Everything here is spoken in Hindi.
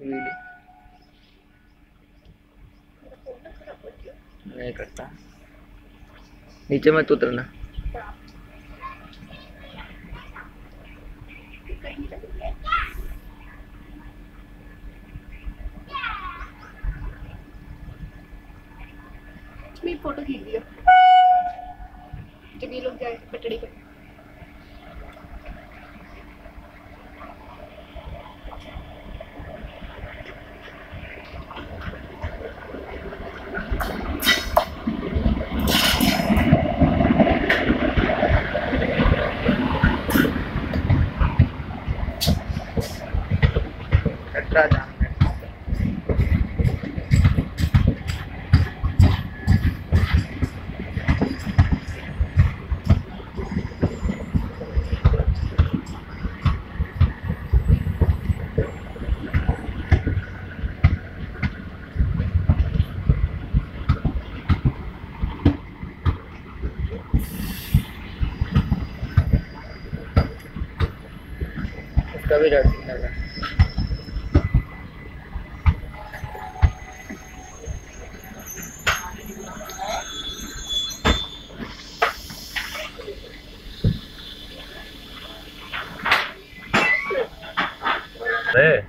वीडियो नहीं करता। नीचे मत उतरना। फ़ोटो खींच दिया जब ये लोग जाए पटड़ी पे। कटरा जाम है उसका भी रेड सिग्नल né?